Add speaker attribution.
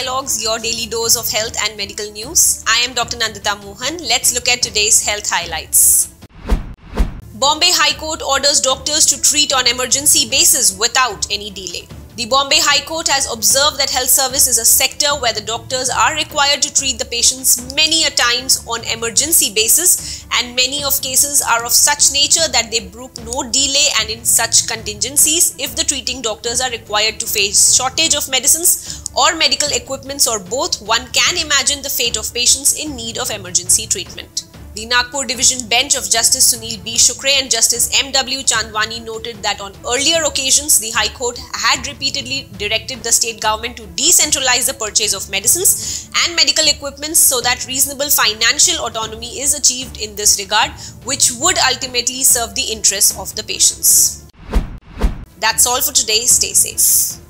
Speaker 1: Dialogues, your daily dose of health and medical news. I am Dr. Nandita Mohan. Let's look at today's health highlights. Bombay High Court orders doctors to treat on emergency basis without any delay. The Bombay High Court has observed that health service is a sector where the doctors are required to treat the patients many a times on emergency basis and many of cases are of such nature that they brook no delay and in such contingencies if the treating doctors are required to face shortage of medicines or medical equipments or both one can imagine the fate of patients in need of emergency treatment. The Nagpur Division Bench of Justice Sunil B. Shukre and Justice M. W. Chandwani noted that on earlier occasions, the High Court had repeatedly directed the state government to decentralize the purchase of medicines and medical equipments so that reasonable financial autonomy is achieved in this regard, which would ultimately serve the interests of the patients. That's all for today. Stay safe.